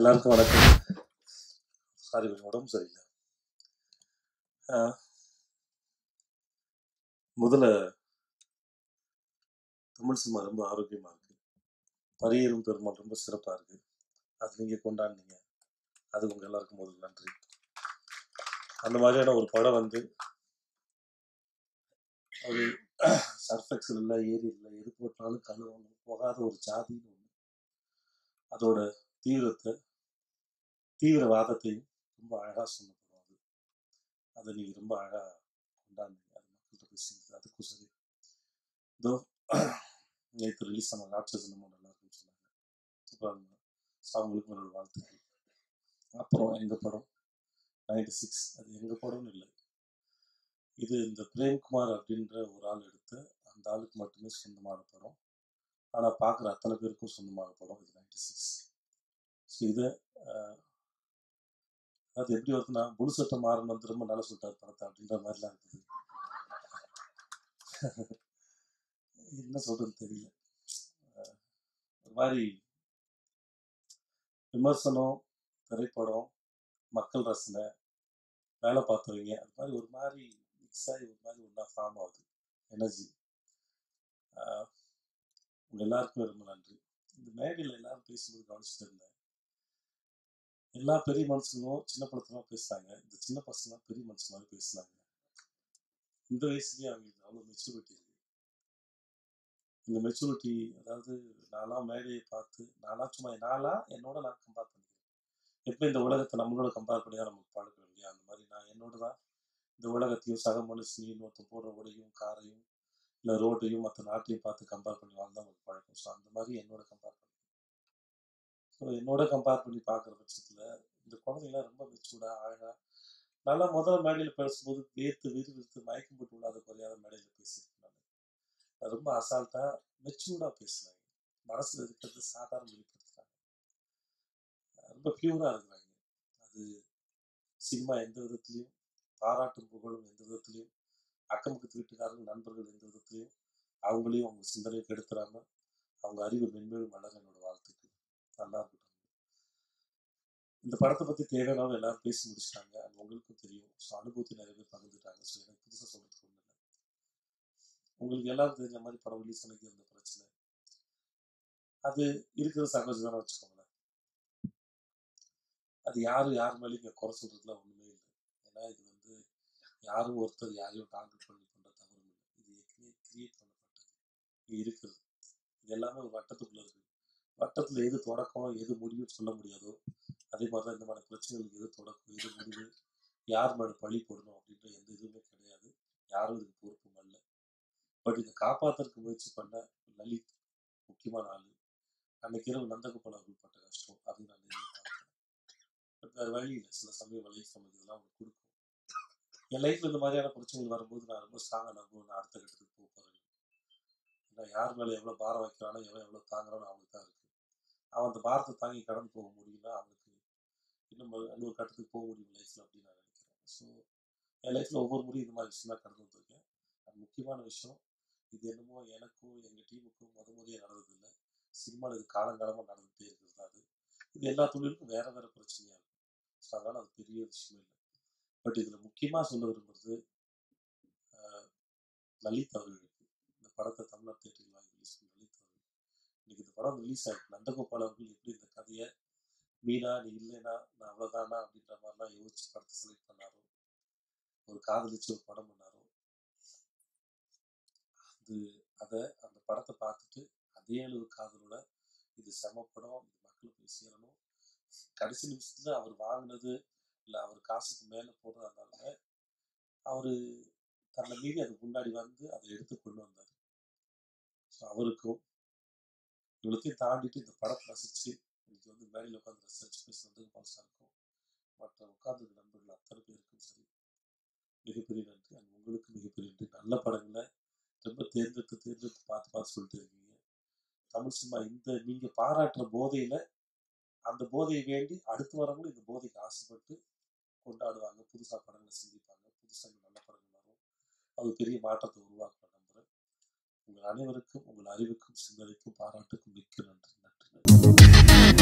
எல்லாருக்கும் வணக்கம். சாரி கொஞ்சம் உடம்பு சரியில்லை. ஆஹ், முதல்ல தமிழ் சினிமா ரொம்ப ஆரோக்கியமாக இருக்கு. பரியரும் பெருமாள் ரொம்ப சிறப்பாக இருக்கு. அது நீங்க கொண்டாடினீங்க. அது உங்கள் எல்லாருக்கும் முதல்ல நன்றி. அந்த மாதிரியான ஒரு படம் வந்து ஒரு சர்ஃபெக்ஸில் இல்லை ஏரி இல்லை எது போட்டாலும் கழுவணும் போகாத ஒரு ஜாதின்னு ஒன்று அதோட தீவிரத்தை தீவிரவாதத்தையும் ரொம்ப அழகாக சொன்னப்படும் அது. அதை நீங்கள் ரொம்ப அழகாக கொண்டாடுனீங்க அது மக்கள்கிட்ட போய் சேர்ந்தது அதுக்கும் சரி இதோ நேற்று ரிலீஸ் ஆன ராட்சசன் நல்லா இருக்குன்னு சொன்னாங்க. சூப்பராக ஸோ அவங்களுக்கு என்னோட வாழ்த்துக்கள். அப்புறம் எங்கள் படம்? நைன்டி சிக்ஸ் அது எங்கள் படம்னு இல்லை. இது இந்த பிரேம்குமார் அப்படின்ற ஒரு ஆள் எடுத்த அந்த ஆளுக்கு மட்டுமே சொந்தமான படம். ஆனால் பார்க்குற அத்தனை பேருக்கும் சொந்தமான படம் இது நைன்டி சிக்ஸ் ஸோ இதை அது எப்படி வருதுன்னா முழு சட்டம் மாறன் வந்து ரொம்ப நல்லா சொல்லிட்டார் படத்தை அப்படின்ற மாதிரிலாம் இருக்குது. என்ன சொல்றதுன்னு தெரியல. ஒரு மாதிரி விமர்சனம் திரைப்படம் மக்கள் ரசனை வேலை பார்த்துருவீங்க அது மாதிரி ஒரு மாதிரி மிக்ஸ் ஆகி ஒரு மாதிரி ஒன்றா ஃபார்ம் ஆகுது. எனர்ஜி உங்கள் எல்லாருக்குமே ரொம்ப நன்றி. இந்த மேடையில் எல்லாரும் பேசும்போது கவனிச்சுட்டு இருந்தேன். எல்லா பெரிய மனுஷங்களும் சின்ன படத்துலாம் பேசுறாங்க. இந்த சின்ன பசங்க பெரிய மனுஷன் மாதிரி பேசுனாங்க இந்த வயசுலயே அவங்களுக்கு அவ்வளோ மெச்சூரிட்டி இருக்கு இந்த மெச்சூரிட்டி அதாவது நானா மேடையை பார்த்து நானா சும்மா நானா என்னோட நான் கம்பேர் பண்ணிக்கிறேன். எப்போ இந்த உலகத்தை நம்மளோட கம்பேர் பண்ணி தான் நமக்கு பழக்க இல்லையா? அந்த மாதிரி நான் என்னோட தான் இந்த உலகத்தையும் சக மனுஷனையும் இன்னொருத்தன் போடுற உடையும் காரையும் இல்லை ரோட்டையும் மற்ற நாட்டையும் பார்த்து கம்பேர் பண்ணி வாழ்ந்தா நமக்கு பழக்கம். ஸோ அந்த மாதிரி என்னோட கம்பேர் பண்ணி என்னோட கம்பேர் பண்ணி பார்க்குற பட்சத்தில் இந்த குழந்தைங்களாம் ரொம்ப மெச்சூர்டாக அழகாக நல்லா முதல்ல மேடையில் பேசும்போது வேர்த்து விறுவிறுத்து மயக்கம் போட்டு விடாத குறையாத மேடையில் பேசியிருக்கேன் நான். அது ரொம்ப அசால்ட்டாக மெச்சூர்டாக பேசுனாங்க மனசில் இருக்கிறது சாதாரண வெளிப்படுத்துகிறாங்க ரொம்ப பியூராக இருக்கிறாங்க. அது சினிமா எந்த விதத்துலையும் பாராட்டும் புகழும் எந்த விதத்துலையும் அக்கம் பக்கத்து வீட்டுக்காரர்கள் நண்பர்கள் எந்த விதத்துலையும் அவங்களையும் அவங்க சிந்தனையை கெடுத்துறாம அவங்க அறிவு மென்மேலும் வளர என்னோட வாழ்த்துக்கள். நல்லா இருக்கட்டும். இந்த படத்தை பற்றி தேவையான எல்லாரும் பேசி முடிச்சிட்டாங்க. அது உங்களுக்கும் தெரியும். ஸோ அனுபவத்தை நிறைய பேர் பகிர்ந்துட்டாங்க. ஸோ எனக்கு புதுசாக சொல்றதுக்கு ஒன்றும் இல்லை. உங்களுக்கு எல்லாருக்கும் தெரிஞ்ச மாதிரி படம் ரிலீஸ் அன்னைக்கு இருந்த பிரச்சனை? அது இருக்கிற சகஜம் தானே வச்சுக்கோங்களேன். அது யாரும் யார் மேலேயும் இங்கே குறை சொல்றதுலாம் ஒன்றுமே இல்லை. ஏன்னா இது வந்து யாரும் ஒருத்தர் யாரையும் டார்கெட் பண்ணி பண்ணுற தவறும் இல்லை. இது ஏற்கனவே கிரியேட் பண்ணப்பட்டது. இது இருக்குது இது எல்லாமே ஒரு வட்டத்துக்குள்ள இருக்குது வட்டத்தில் எது தொடக்கம் எது முடிவுன்னு சொல்ல முடியாதோ அதே மாதிரி தான் இந்த மாதிரி பிரச்சனைகளுக்கு எது தொடக்கம் எது முடிவு யார் மேலே பழி போடணும் அப்படின்ற எந்த இதுவுமே கிடையாது. யாரும் இதுக்கு பொறுப்பும் அல்ல. பட் இதை காப்பாற்றுறதுக்கு முயற்சி பண்ண லலித் முக்கியமான ஆள். அன்னைக்கு இரவு நந்தகோபால் பட்ட கஷ்டம். அது நான் நேர்ல பட் வேறு வழி இல்லை. சில சமயம் லைஃப் நமக்கு இதெல்லாம் அவனுக்கு கொடுக்கும். என் லைஃப்ல இந்த மாதிரியான பிரச்சனைகள் வரும்போது நான் ரொம்ப ஸ்ட்ராங்காக நம்புவேன். நான் அடுத்த கட்டத்துக்கு போக போகிறேன் ஏன்னா யார் மேலே எவ்வளோ பாரம் வைக்கிறானோ எவ்வளோ எவ்வளோ தாங்குறானோ அவங்களுக்கு தான் இருக்கு. அவன் அந்த பாரத்தை தாங்கி கடந்து போக முடியும்னா அவனுக்கு இன்னும் ஒரு- இன்னொரு கட்டத்துக்கு போக முடியும் லைஃப்ல அப்படின்னு நான் நினைக்கிறேன். ஸோ என் லைஃப்ல ஒவ்வொரு முறையும் இந்த மாதிரி விஷயம் தான் கடந்து வந்திருக்கேன். அது முக்கியமான விஷயம். இது என்னமோ எனக்கும் எங்கள் டீமுக்கும் முத முறையாக நடந்ததில்லை. சினிமாவில் இது காலங்காலமாக நடந்துகிட்டே இருக்கிறது தான் அது. இது எல்லா தொழிலுக்கும் வேற வேற பிரச்சனையாக இருக்கும். ஸோ அதனால அது பெரிய விஷயம் இல்லை. பட் இதில் முக்கியமாக சொல்ல விரும்புறது லலித் அவர்களுக்கு. இந்த படத்தை தமிழ்நாடு தேட்டரில் வாங்கி ரிலீஸ் பண்ண லலித் அவர்கள் இன்னைக்கு இந்த படம் ரிலீஸ் ஆயிருக்கு. நந்தகோபால் அவர்கள் எப்படி இந்த கதையை மீனா நீ இல்லைனா நான் அவ்வளோதானா அப்படின்ற மாதிரிலாம் யோசிச்சு படத்தை செலக்ட் பண்ணாரோ? ஒரு காதலிச்சு ஒரு படம் பண்ணாரோ? அது அதை அந்த படத்தை பார்த்துட்டு அதே அளவு காதலோட இது செம படம் இது மக்களுக்கு போய் சேரணும். கடைசி நிமிஷத்துல அவர் வாங்கினது இல்லை அவர் காசுக்கு மேலே போடுறதுனால அவர் தன்னை மீறி அதுக்கு முன்னாடி வந்து அதை எடுத்து கொண்டு வந்தார். ஸோ அவருக்கும் இவ்வளோத்தையும் தாண்டிட்டு இந்த படத்தை ரசிச்சு இன்னைக்கு வந்து மேடையில் உட்காந்து ரசிச்சு பேசுனதுக்கு இருக்கும். மற்ற உட்கார்ந்து நண்பர்கள் அத்தனை பேருக்கும் சரி. மிகப்பெரிய நன்றி. அண்ட் உங்களுக்கு மிகப்பெரிய நன்றி. நல்ல படங்களை ரொம்ப தேர்ந்தெடுத்து தேர்ந்தெடுத்து பார்த்து பார்த்து சொல்லிட்டு இருக்கீங்க. தமிழ் சினிமா இந்த நீங்கள் பாராட்டுற போதையில் அந்த போதையை வேண்டி அடுத்து வரவங்களும் இந்த போதைக்கு ஆசைப்பட்டு கொண்டாடுவாங்க. புதுசாக படங்களை சிந்திப்பாங்க. புதுசாக நல்ல படங்கள் வரும். அது பெரிய மாற்றத்தை உருவாக்க நம்புகிறேன் உங்கள் அனைவருக்கும் உங்கள் அறிவுக்கும் சிந்தனைக்கும் பாராட்டுக்கும் மிக்க நன்றி நன்றி